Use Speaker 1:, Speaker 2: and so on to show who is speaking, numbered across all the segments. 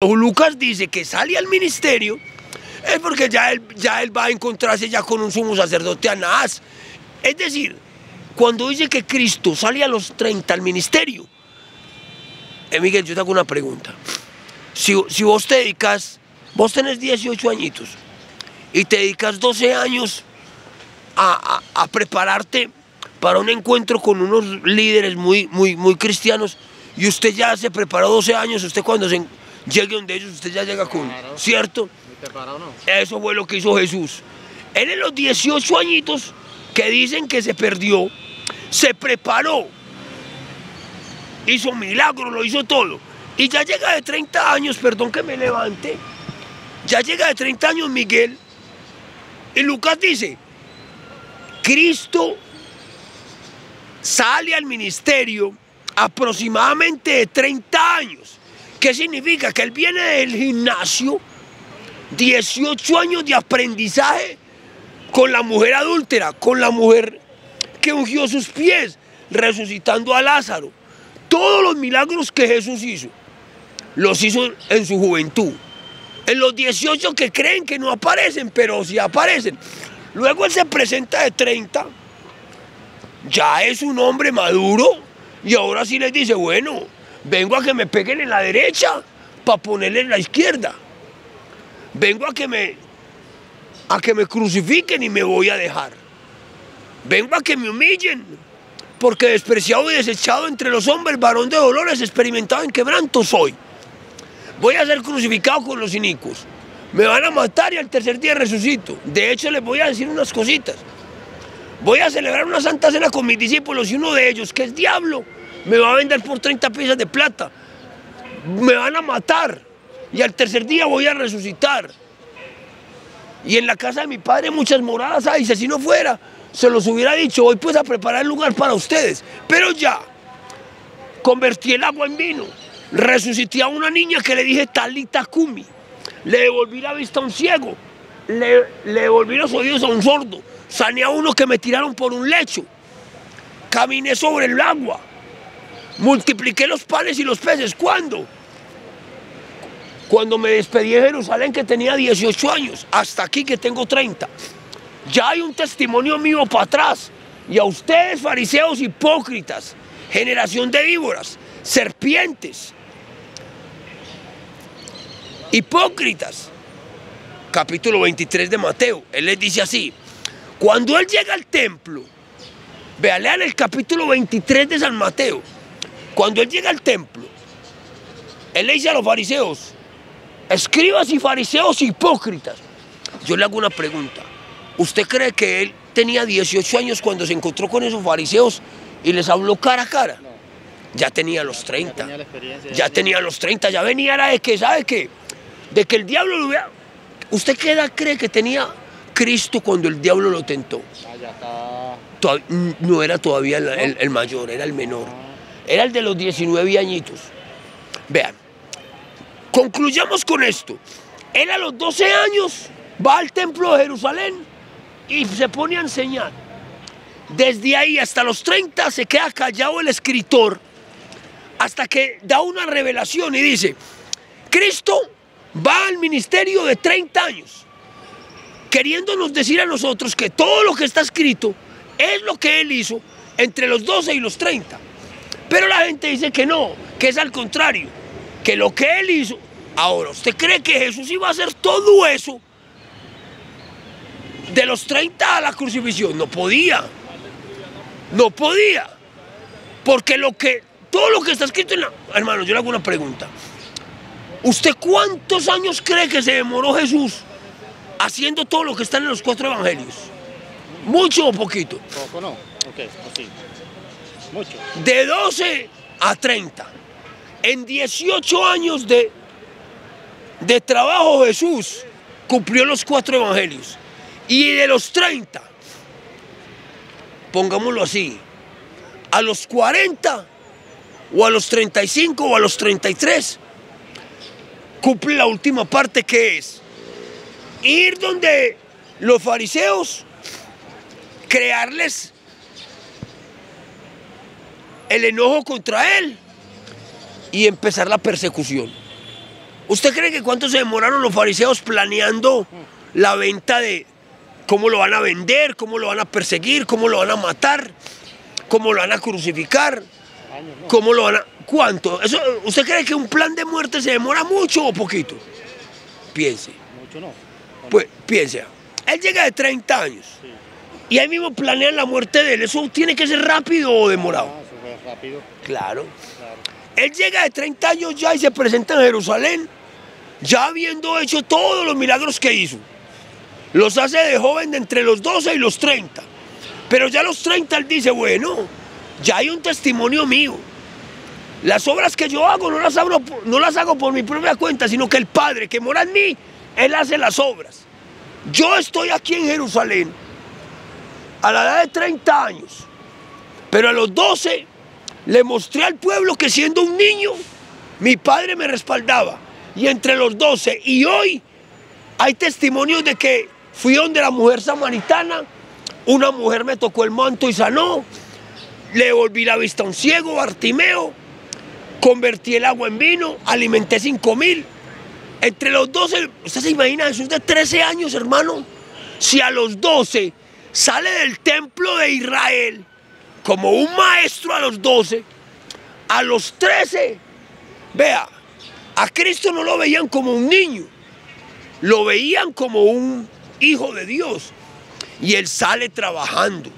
Speaker 1: Lucas dice que sale al ministerio es porque ya él, ya él va a encontrarse ya con un sumo sacerdote Anás. Es decir, cuando dice que Cristo sale a los 30 al ministerio, eh, Miguel, yo te hago una pregunta. Si, vos te dedicas, vos tenés 18 añitos y te dedicas 12 años a, prepararte para un encuentro con unos líderes muy, muy, muy cristianos y usted ya se preparó 12 años, usted cuando se llegue donde ellos, usted ya llega con, ¿cierto? Eso fue lo que hizo Jesús. Él en los 18 añitos que dicen que se perdió, se preparó, hizo milagros, lo hizo todo. Y ya llega de 30 años, perdón que me levante, ya llega de 30 años Miguel, y Lucas dice, Cristo sale al ministerio aproximadamente de 30 años. ¿Qué significa? Que él viene del gimnasio, 18 años de aprendizaje con la mujer adúltera, con la mujer que ungió sus pies, resucitando a Lázaro. Todos los milagros que Jesús hizo, los hizo en su juventud. En los 18 que creen que no aparecen, pero sí aparecen. Luego él se presenta de 30, ya es un hombre maduro y ahora sí les dice, bueno, vengo a que me peguen en la derecha para ponerle en la izquierda. Vengo a que me a que me crucifiquen y me voy a dejar. Vengo a que me humillen, porque despreciado y desechado entre los hombres, varón de dolores, experimentado en quebranto soy. Voy a ser crucificado con los inicuos. Me van a matar y al tercer día resucito. De hecho, les voy a decir unas cositas. Voy a celebrar una santa cena con mis discípulos y uno de ellos, que es diablo, me va a vender por 30 piezas de plata. Me van a matar. Y al tercer día voy a resucitar. Y en la casa de mi padre muchas moradas. Hay, si así no fuera, se los hubiera dicho, voy pues a preparar el lugar para ustedes. Pero ya, convertí el agua en vino, resucité a una niña que le dije talita kumi, le devolví la vista a un ciego, le, le devolví los oídos a un sordo, sané a uno que me tiraron por un lecho, caminé sobre el agua, multipliqué los panes y los peces. ¿Cuándo? Cuando me despedí de Jerusalén que tenía 18 años, hasta aquí que tengo 30. Ya hay un testimonio mío para atrás. Y a ustedes, fariseos hipócritas, generación de víboras, serpientes, hipócritas. Capítulo 23 de Mateo, él les dice así, cuando él llega al templo, vea, el capítulo 23 de San Mateo, cuando él llega al templo, él le dice a los fariseos, escribas y fariseos hipócritas. Yo le hago una pregunta. ¿Usted cree que él tenía 18 años cuando se encontró con esos fariseos y les habló cara a cara? Ya tenía los 30. Ya tenía, los 30, ya venía la de que, ¿sabe qué? De que el diablo lo hubiera... ¿Usted qué edad cree que tenía Cristo cuando el diablo lo tentó? Ah, no era todavía el, mayor, era el menor. Era el de los 19 añitos. Vean, concluyamos con esto. Él a los 12 años va al templo de Jerusalén y se pone a enseñar. Desde ahí hasta los 30 se queda callado el escritor hasta que da una revelación y dice, Cristo va al ministerio de 30 años, queriéndonos decir a nosotros que todo lo que está escrito es lo que Él hizo entre los 12 y los 30. Pero la gente dice que no, que es al contrario, que lo que Él hizo, ahora, ¿usted cree que Jesús iba a hacer todo eso de los 30 a la crucifixión? No podía. No podía. Porque lo que, todo lo que está escrito en la... Hermano, yo le hago una pregunta. ¿Usted cuántos años cree que se demoró Jesús haciendo todo lo que está en los cuatro evangelios? ¿Mucho o poquito?
Speaker 2: Poco no. Ok, así. Mucho.
Speaker 1: De 12 a 30. En 18 años de, de trabajo Jesús cumplió los cuatro evangelios. Y de los 30, pongámoslo así, a los 40 o a los 35 o a los 33, cumple la última parte que es ir donde los fariseos, crearles el enojo contra él y empezar la persecución. ¿Usted cree que cuánto se demoraron los fariseos planeando la venta de cómo lo van a vender, cómo lo van a perseguir, cómo lo van a matar, cómo lo van a crucificar, cómo lo van a... ¿Cuánto? Eso, ¿Usted cree que un plan de muerte se demora mucho o poquito? Piense.
Speaker 2: Mucho no.
Speaker 1: Pues piense. Él llega de 30 años y ahí mismo planean la muerte de él. ¿Eso tiene que ser rápido o demorado?
Speaker 2: Rápido.
Speaker 1: Claro.
Speaker 2: Claro.
Speaker 1: Él llega de 30 años ya y se presenta en Jerusalén, ya habiendo hecho todos los milagros que hizo. Los hace de joven de entre los 12 y los 30. Pero ya a los 30 él dice, bueno, ya hay un testimonio mío. Las obras que yo hago no las hago, no las hago por mi propia cuenta, sino que el Padre que mora en mí, Él hace las obras. Yo estoy aquí en Jerusalén a la edad de 30 años, pero a los 12 le mostré al pueblo que siendo un niño, mi padre me respaldaba. Y entre los 12 y hoy hay testimonios de que fui donde la mujer samaritana, una mujer me tocó el manto y sanó, le devolví la vista a un ciego, Bartimeo, convertí el agua en vino, alimenté 5 mil. Entre los 12, ¿usted se imagina Jesús de 13 años, hermano? Si a los 12 sale del templo de Israel como un maestro a los 12, a los 13, vea, a Cristo no lo veían como un niño, lo veían como un hijo de Dios. Y él sale trabajando,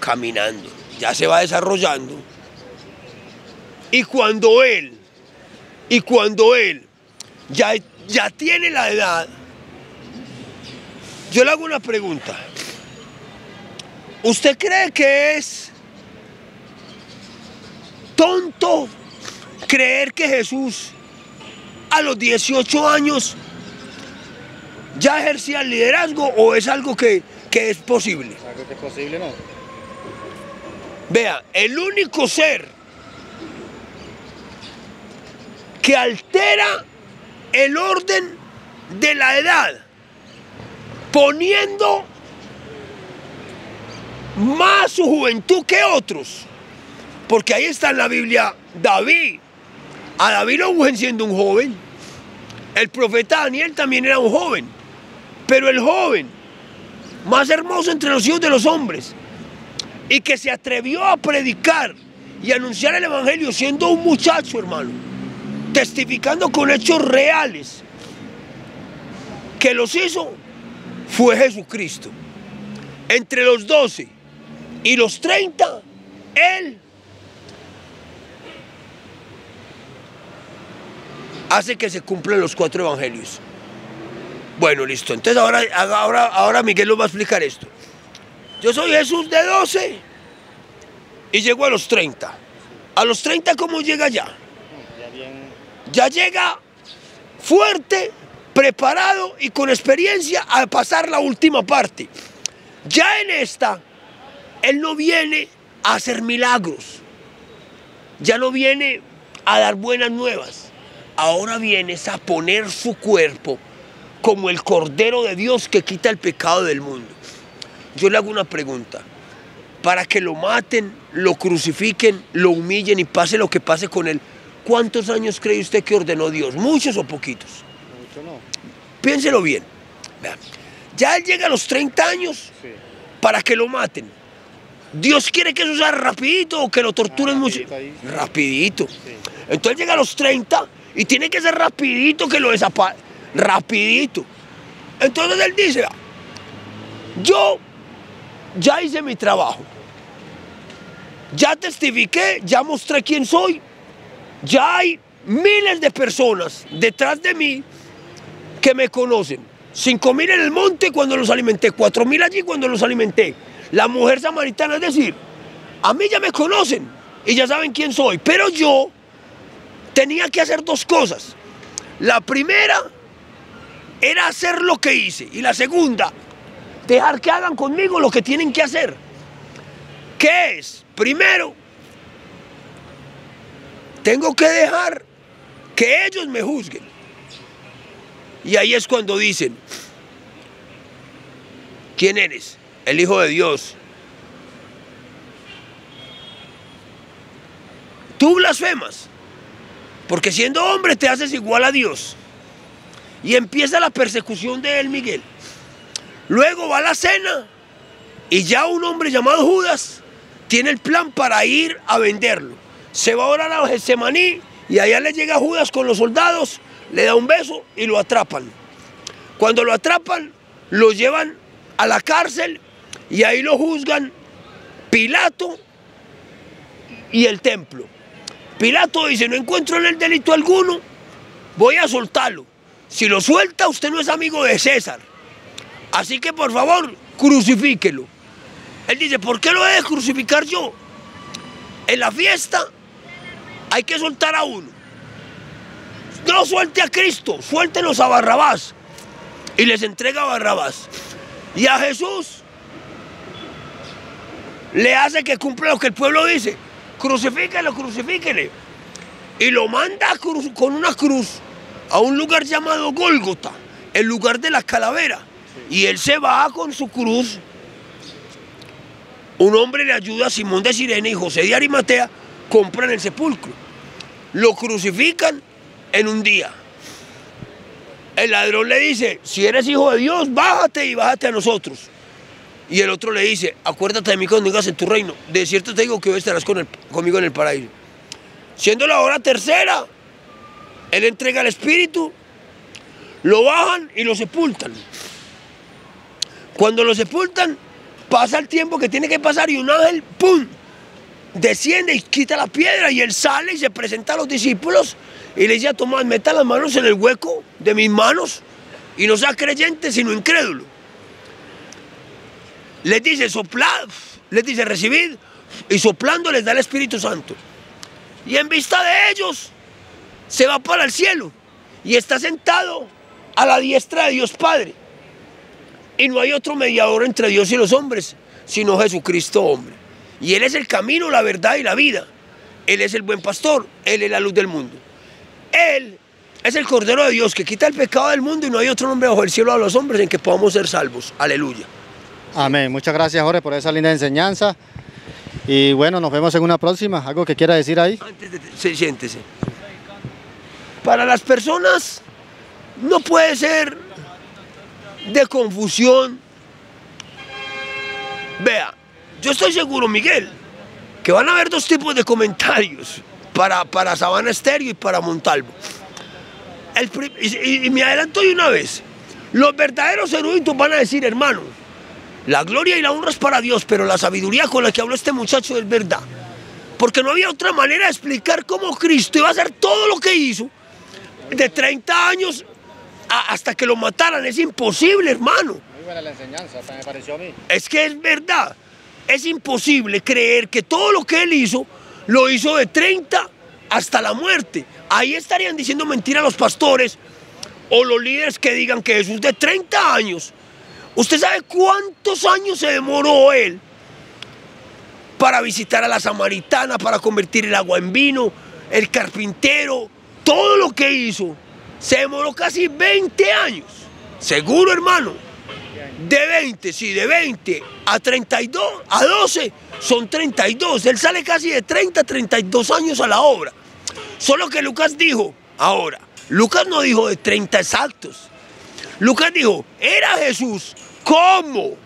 Speaker 1: caminando, ya se va desarrollando. Y cuando él, y cuando él ya, ya tiene la edad, yo le hago una pregunta. ¿Usted cree que es tonto creer que Jesús a los 18 años ya ejercía el liderazgo o es algo que, que es posible?
Speaker 2: Algo que es posible, ¿no?
Speaker 1: Vea, el único ser que altera el orden de la edad, poniendo más su juventud que otros, porque ahí está en la Biblia David. A David lo siendo un joven. El profeta Daniel también era un joven. Pero el joven más hermoso entre los hijos de los hombres y que se atrevió a predicar y anunciar el Evangelio siendo un muchacho, hermano, testificando con hechos reales, que los hizo, fue Jesucristo. Entre los 12 y los 30, Él hace que se cumplan los cuatro evangelios. Bueno, listo. Entonces ahora, ahora, ahora Miguel nos va a explicar esto. Yo soy Jesús de 12 y llego a los 30. A los 30, ¿cómo llega ya?
Speaker 2: Ya
Speaker 1: llega fuerte, preparado y con experiencia a pasar la última parte. Ya en esta, Él no viene a hacer milagros. Ya no viene a dar buenas nuevas. Ahora vienes a poner su cuerpo como el Cordero de Dios que quita el pecado del mundo. Yo le hago una pregunta. Para que lo maten, lo crucifiquen, lo humillen y pase lo que pase con él, ¿cuántos años cree usted que ordenó Dios? ¿Muchos o poquitos?
Speaker 2: Mucho no.
Speaker 1: Piénselo bien. Ya él llega a los 30 años
Speaker 2: Sí.
Speaker 1: para que lo maten. Dios quiere que eso sea rapidito o que lo torturen
Speaker 2: Ah,
Speaker 1: mucho.
Speaker 2: rapidito ahí.
Speaker 1: Rapidito.
Speaker 2: Sí.
Speaker 1: Entonces llega a los 30 y tiene que ser rapidito que lo desapa... Rapidito. Entonces él dice, "Vea, yo ya hice mi trabajo. Ya testifiqué, ya mostré quién soy. Ya hay miles de personas detrás de mí que me conocen. Cinco mil en el monte cuando los alimenté, cuatro mil allí cuando los alimenté. La mujer samaritana, es decir, a mí ya me conocen y ya saben quién soy, pero yo tenía que hacer dos cosas. La primera era hacer lo que hice y la segunda, dejar que hagan conmigo lo que tienen que hacer. ¿Qué es? Primero, tengo que dejar que ellos me juzguen. Y ahí es cuando dicen, ¿quién eres? El Hijo de Dios. Tú blasfemas. Porque siendo hombre te haces igual a Dios. Y empieza la persecución de él, Miguel. Luego va a la cena y ya un hombre llamado Judas tiene el plan para ir a venderlo. Se va a orar a Getsemaní y allá le llega Judas con los soldados, le da un beso y lo atrapan. Cuando lo atrapan, lo llevan a la cárcel y ahí lo juzgan Pilato y el templo. Pilato dice, no encuentro en el delito alguno, voy a soltarlo. Si lo suelta, usted no es amigo de César. Así que por favor, crucifíquelo. Él dice, ¿por qué lo he de crucificar yo? En la fiesta hay que soltar a uno. No suelte a Cristo, suéltenos a Barrabás. Y les entrega a Barrabás. Y a Jesús le hace que cumpla lo que el pueblo dice. Crucifíquelo, crucifíquele. Y lo manda con una cruz a un lugar llamado Gólgota, el lugar de la calavera. Y él se va con su cruz. Un hombre le ayuda a Simón de Sirene y José de Arimatea, compran el sepulcro. Lo crucifican en un día. El ladrón le dice, si eres hijo de Dios, bájate y bájate a nosotros. Y el otro le dice, acuérdate de mí cuando vengas en tu reino. De cierto te digo que hoy estarás con conmigo en el paraíso. Siendo la hora tercera, él entrega el espíritu, lo bajan y lo sepultan. Cuando lo sepultan, pasa el tiempo que tiene que pasar y un ángel, ¡pum!, desciende y quita la piedra y él sale y se presenta a los discípulos y le dice a Tomás, meta las manos en el hueco de mis manos y no sea creyente sino incrédulo. Les dice, soplad, les dice, recibid y soplando les da el Espíritu Santo. Y en vista de ellos se va para el cielo y está sentado a la diestra de Dios Padre. Y no hay otro mediador entre Dios y los hombres, sino Jesucristo hombre. Y Él es el camino, la verdad y la vida. Él es el buen pastor, Él es la luz del mundo. Él es el Cordero de Dios que quita el pecado del mundo y no hay otro nombre bajo el cielo a los hombres en que podamos ser salvos. Aleluya.
Speaker 2: Amén. Muchas gracias, Jorge, por esa linda enseñanza. Y bueno, nos vemos en una próxima. ¿Algo que quiera decir ahí?
Speaker 1: Antes de, sí, siéntese. Para las personas no puede ser de confusión. Vea, yo estoy seguro, Miguel, que van a haber dos tipos de comentarios para, para Sabana Estéreo y para Montalvo. y, y me adelanto de una vez. Los verdaderos eruditos van a decir, hermano, la gloria y la honra es para Dios, pero la sabiduría con la que habló este muchacho es verdad. Porque no había otra manera de explicar cómo Cristo iba a hacer todo lo que hizo de 30 años hasta que lo mataran. Es imposible, hermano.
Speaker 2: Muy buena la enseñanza, me pareció a mí.
Speaker 1: Es que es verdad. Es imposible creer que todo lo que él hizo lo hizo de 30 hasta la muerte. Ahí estarían diciendo mentira los pastores o los líderes que digan que Jesús de 30 años. ¿Usted sabe cuántos años se demoró él para visitar a la samaritana, para convertir el agua en vino, el carpintero, todo lo que hizo? Se demoró casi 20 años. Seguro, hermano. De 20, sí, de 20 a 32, a 12, son 32. Él sale casi de 30 a 32 años a la obra. Solo que Lucas dijo, ahora, Lucas no dijo de 30 exactos. Lucas dijo, era Jesús. ¿Cómo?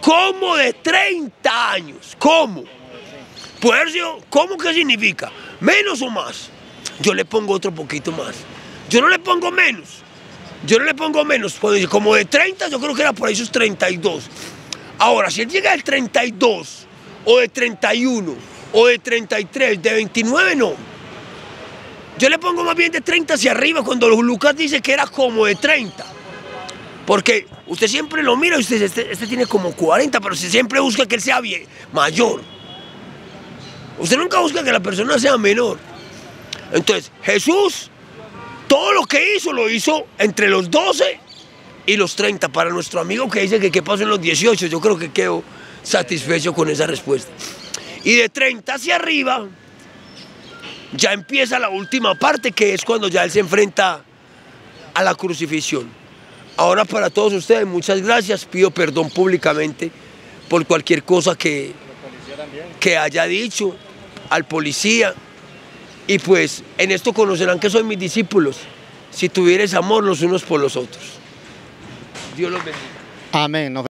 Speaker 1: ¿Cómo de 30 años? ¿Cómo? Puercio, ¿cómo que significa? ¿Menos o más? Yo le pongo otro poquito más. Yo no le pongo menos. Yo no le pongo menos. Como de 30, yo creo que era por ahí sus 32. Ahora, si él llega del 32, o de 31, o de 33, de 29, no. Yo le pongo más bien de 30 hacia arriba cuando Lucas dice que era como de 30. Porque usted siempre lo mira y usted este, este tiene como 40, pero usted siempre busca que él sea bien, mayor. Usted nunca busca que la persona sea menor. Entonces, Jesús todo lo que hizo lo hizo entre los 12 y los 30. Para nuestro amigo que dice que qué pasó en los 18, yo creo que quedo satisfecho con esa respuesta. Y de 30 hacia arriba ya empieza la última parte que es cuando ya él se enfrenta a la crucifixión. Ahora para todos ustedes, muchas gracias. Pido perdón públicamente por cualquier cosa que, que haya dicho al policía Y pues en esto conocerán que son mis discípulos, si tuvieres amor los unos por los otros. Dios los bendiga.
Speaker 2: Amén.